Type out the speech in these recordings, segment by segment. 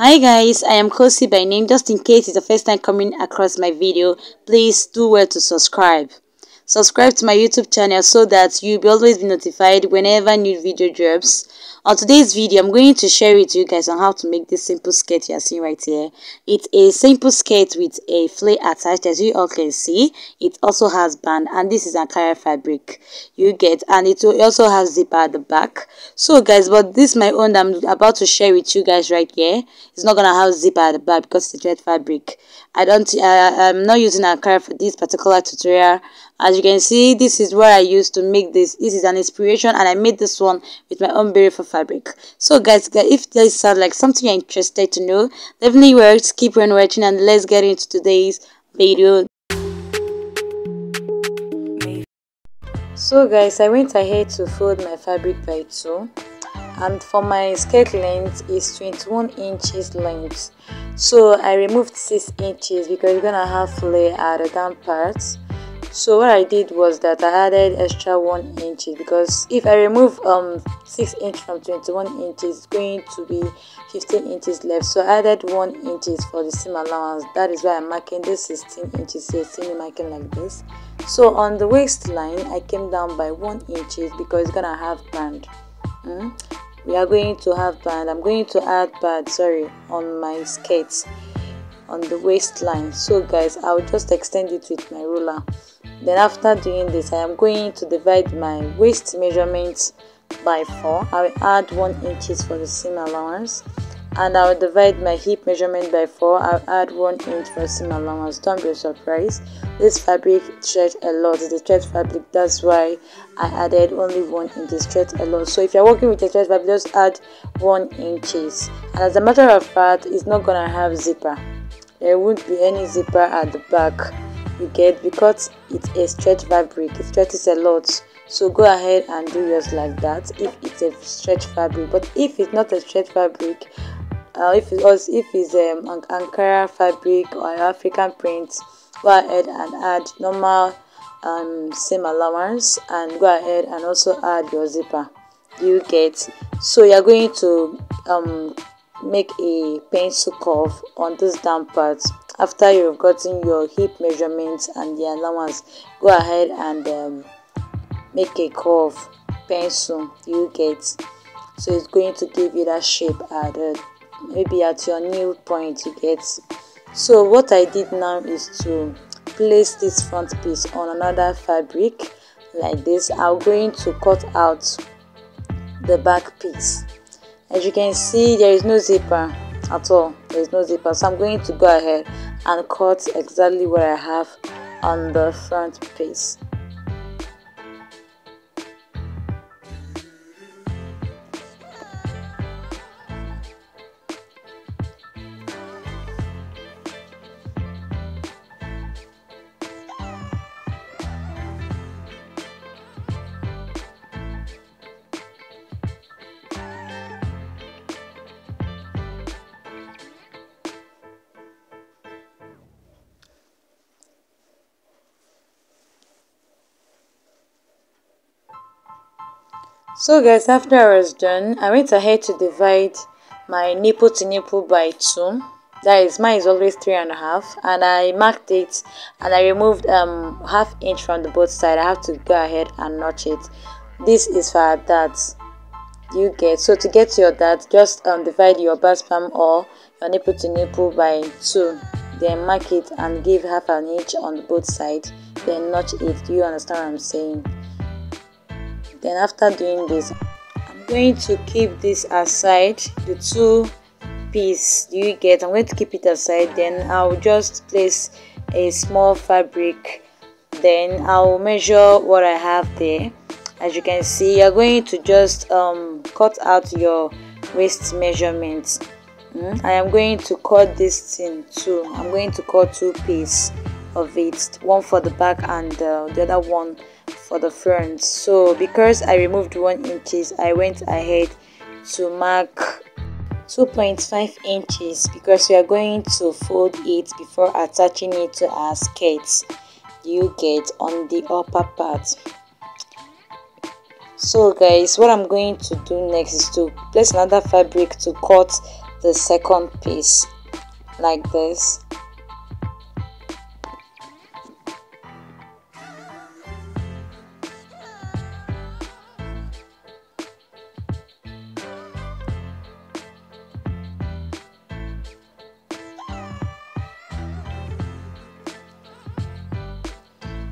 Hi guys, I am Kosi by name. Just in case it's the first time coming across my video, please do well to subscribe. Subscribe to my YouTube channel so that you'll be always be notified whenever new video drops. On today's video, I'm going to share with you guys on how to make this simple skirt you're seeing right here. It's a simple skirt with a flare attached as you all can see. It also has band and this is a Ankara fabric you get and it also has zipper at the back. So guys, but this my own I'm about to share with you guys right here. It's not gonna have zipper at the back because it's a thread fabric. I don't, I, I'm not using a Ankara for this particular tutorial as you can see this is what i used to make this. This is an inspiration and i made this one with my own beautiful fabric. So guys if this sounds like something you're interested to know definitely works keep on watching and let's get into today's video. So guys i went ahead to fold my fabric by two and for my skirt length is 21 inches length. So i removed six inches because we're gonna have flare at the down parts so what i did was that i added extra one inches because if i remove um six inch from 21 inches it's going to be 15 inches left. So i added one inches for the seam allowance. That is why i'm marking this 16 inches here see me marking like this. So on the waistline i came down by one inches because it's gonna have band. Mm? we are going to have band. I'm going to add band sorry on my skirts on the waistline. So guys i'll just extend it with my ruler then after doing this i am going to divide my waist measurement by 4 i will add 1 inches for the seam allowance and i will divide my hip measurement by 4 i'll add 1 inch for seam allowance. Don't be surprised. This fabric stretch a lot. It's a stretch fabric. That's why i added only 1 inch. Stretch a lot. So if you're working with a stretch fabric just add 1 inches. And as a matter of fact it's not gonna have zipper. There won't be any zipper at the back. You get? Because it's a stretch fabric. It stretches a lot. So go ahead and do yours like that if it's a stretch fabric. But if it's not a stretch fabric uh, if it was if it's um, ankara fabric or african print go ahead and add normal um seam allowance and go ahead and also add your zipper. You get? So you're going to um make a pencil curve on this down part after you've gotten your hip measurements and the allowance go ahead and um, make a curve pencil you get. So it's going to give you that shape at uh, maybe at your new point you get. So what i did now is to place this front piece on another fabric like this. I'm going to cut out the back piece. As you can see there is no zipper at all. There is no zipper. So i'm going to go ahead and cut exactly what i have on the front piece so guys after i was done i went ahead to divide my nipple to nipple by two. That is mine is always three and a half and i marked it and i removed um half inch from the both side. I have to go ahead and notch it. This is for that you get. So to get your that just um divide your bust point or your nipple to nipple by two. Then mark it and give half an inch on both side, then notch it. Do you understand what i'm saying then after doing this i'm going to keep this aside the two piece. You get? I'm going to keep it aside. Then i'll just place a small fabric. Then i'll measure what i have there. As you can see you're going to just um, cut out your waist measurements. Mm? i am going to cut this thing too. I'm going to cut two pieces of it one for the back and uh, the other one for the front so because i removed one inches i went ahead to mark 2.5 inches because we are going to fold it before attaching it to our skirts. You get on the upper part? So guys what i'm going to do next is to place another fabric to cut the second piece like this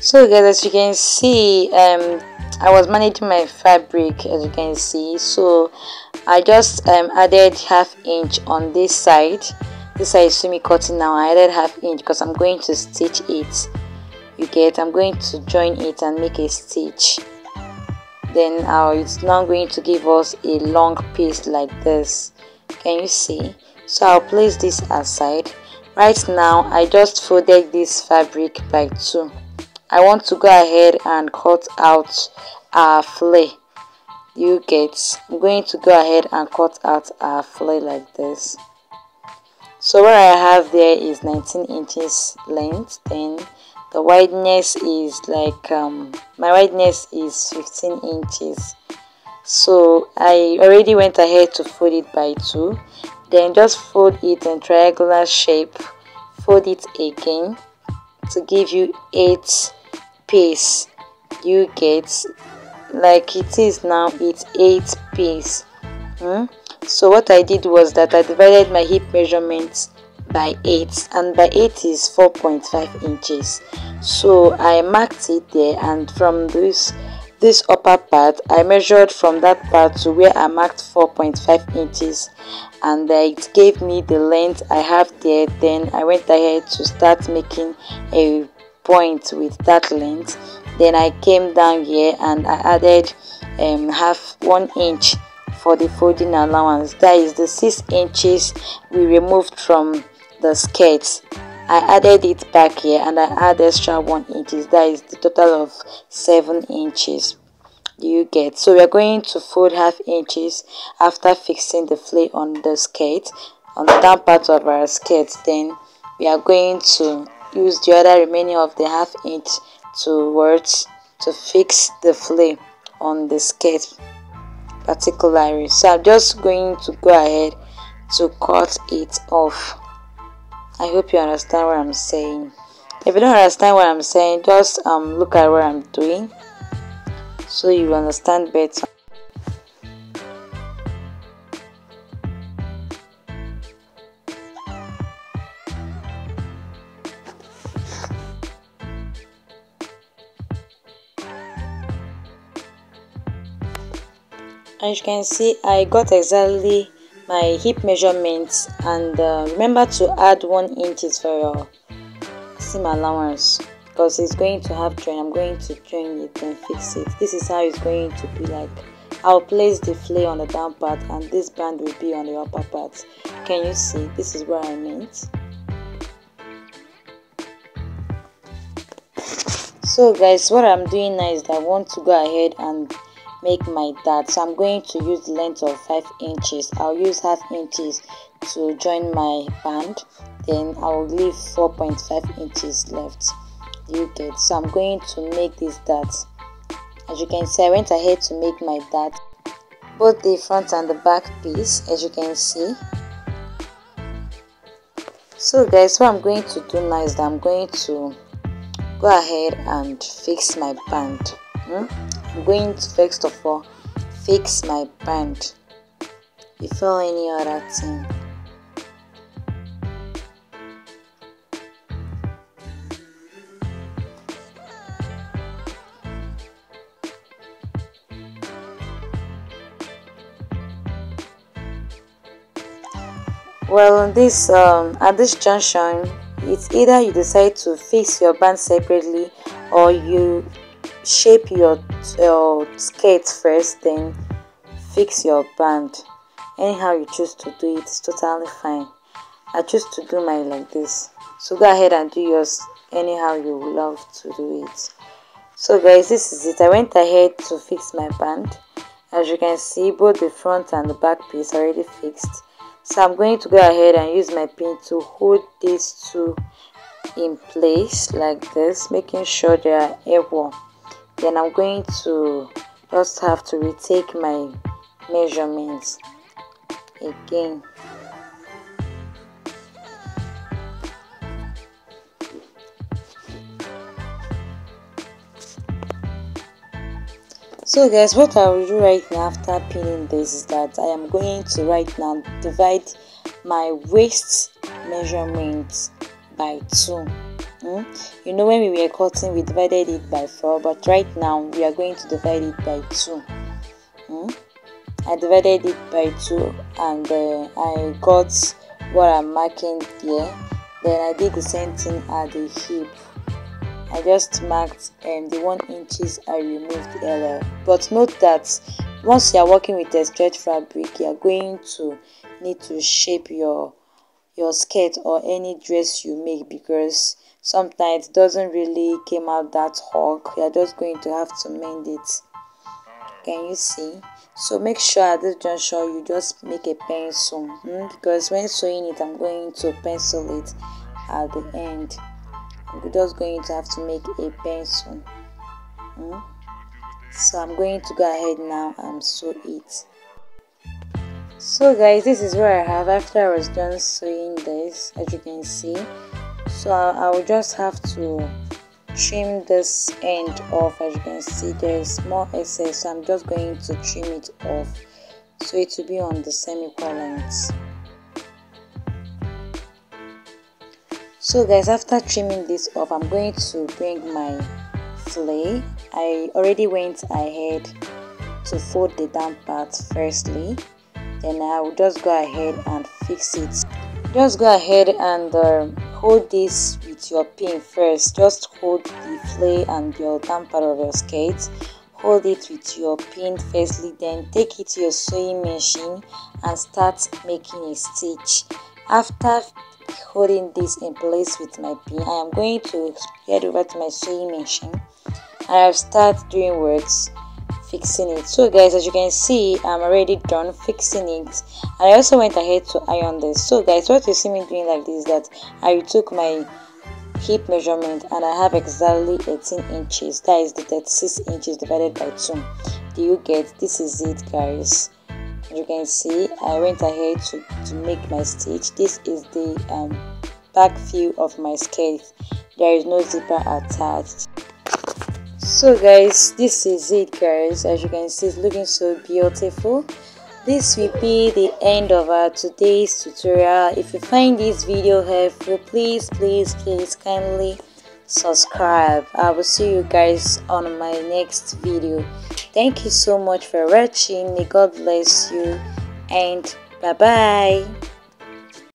so guys as you can see um i was managing my fabric as you can see. So i just um, added half inch on this side. This side is semi cutting now. I added half inch because i'm going to stitch it. You get i'm going to join it and make a stitch. Then uh, it's now going to give us a long piece like this. Can you see? So i'll place this aside. Right now i just folded this fabric by two I want to go ahead and cut out our flare you get I'm going to go ahead and cut out our flare like this. So what I have there is 19 inches length then the wideness is like um, my wideness is 15 inches. So I already went ahead to fold it by two. Then just fold it in triangular shape. Fold it again to give you eight piece. You get like it is now it's eight piece. Hmm? so what i did was that i divided my hip measurements by 8 and by 8 is 4.5 inches. So i marked it there and from this this upper part i measured from that part to where i marked 4.5 inches and it gave me the length i have there. Then i went ahead to start making a point with that length. Then I came down here and I added um, half one inch for the folding allowance. That is the six inches we removed from the skirt. I added it back here and I add extra one inches. That is the total of seven inches. You get? So we are going to fold half inches after fixing the flare on the skirt on the down part of our skirt. Then we are going to use the other remaining of the half inch towards to fix the flare on the skirt particularly so i'm just going to go ahead to cut it off. I hope you understand what i'm saying. If you don't understand what i'm saying just um look at what i'm doing so you understand better as you can see i got exactly my hip measurements and uh, remember to add one inches for your seam allowance because it's going to have join i'm going to join it and fix it. This is how it's going to be like. I'll place the flare on the down part and this band will be on the upper part. Can you see? This is what i meant. So guys what i'm doing now is that i want to go ahead and make my dart so i'm going to use the length of five inches. I'll use half inches to join my band. Then i'll leave 4.5 inches left. You get? So i'm going to make this dart. As you can see i went ahead to make my dart. Both the front and the back piece as you can see. So guys what i'm going to do now is that i'm going to go ahead and fix my band. Hmm? I'm going to first of all fix my band before any other thing. well this um, at this junction it's either you decide to fix your band separately or you shape your, your skirt first then fix your band. Anyhow you choose to do it it's totally fine. I choose to do mine like this. So go ahead and do yours anyhow you love to do it. So guys this is it. I went ahead to fix my band. As you can see both the front and the back piece already fixed. So i'm going to go ahead and use my pin to hold these two in place like this making sure they are equal then I'm going to just have to retake my measurements again. So guys what I will do right now after pinning this is that I am going to right now divide my waist measurements by two mm? you know when we were cutting we divided it by four but right now we are going to divide it by two mm? i divided it by two and uh, i got what i'm marking here then i did the same thing at the hip I just marked um, the one inches I removed earlier. But note that once you are working with a stretch fabric, you are going to need to shape your your skirt or any dress you make because sometimes it doesn't really came out that hug. You are just going to have to mend it. Can you see? So make sure at this juncture you just make a pencil hmm? because when sewing it, I'm going to pencil it at the end we're just going to have to make a pencil hmm? so i'm going to go ahead now and sew it so guys this is what i have after i was done sewing this as you can see. So i will just have to trim this end off as you can see. There's more excess so i'm just going to trim it off so it will be on the same equal so guys after trimming this off i'm going to bring my flare i already went ahead to fold the down part firstly then i will just go ahead and fix it. Just go ahead and uh, hold this with your pin first. Just hold the flare and your down part of your skirt hold it with your pin firstly then take it to your sewing machine and start making a stitch. After holding this in place with my pin i am going to head over to my sewing machine. And i'll start doing words fixing it. So guys as you can see i'm already done fixing it. And i also went ahead to iron this. So guys what you see me doing like this is that i took my hip measurement and i have exactly 18 inches. That is the 36 inches divided by 2 do you get? This is it guys. You can see I went ahead to, to make my stitch. This is the um, back view of my skirt there is no zipper attached so guys this is it guys. As you can see it's looking so beautiful. This will be the end of our today's tutorial. If you find this video helpful please please please kindly subscribe. I will see you guys on my next video. Thank you so much for watching. May god bless you and bye bye